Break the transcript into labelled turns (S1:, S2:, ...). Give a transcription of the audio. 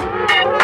S1: Música